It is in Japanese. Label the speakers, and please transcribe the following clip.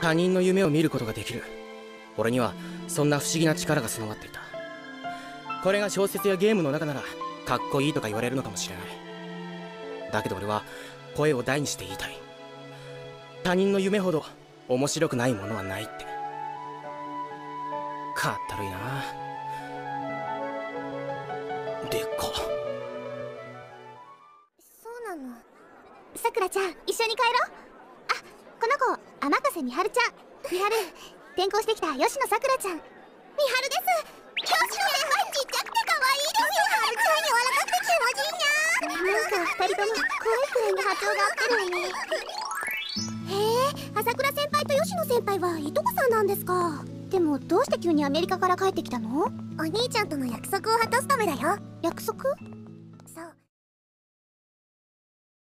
Speaker 1: 他人の夢を見ることができる。俺にはそんな不思議な力が備わっていた。これが小説やゲームの中ならかっこいいとか言われるのかもしれない。だけど俺は声を大にして言いたい。他人の夢ほど面白くないものはないって。かったるいな。でっか。
Speaker 2: そうなの。さくらちゃん一緒に帰ろう。天笠美晴ちゃん。美晴転校してきた吉野さくらちゃん。美晴です吉野先輩ちっちゃくて可愛いですよ美晴ちゃん柔らかくて気持ちいいにゃなんか二人とも怖いくらいに波長が合ってるわねへえ朝倉先輩と吉野先輩はいとこさんなんですかでもどうして急にアメリカから帰ってきたのお兄ちゃんとの約束を果たすためだよ約束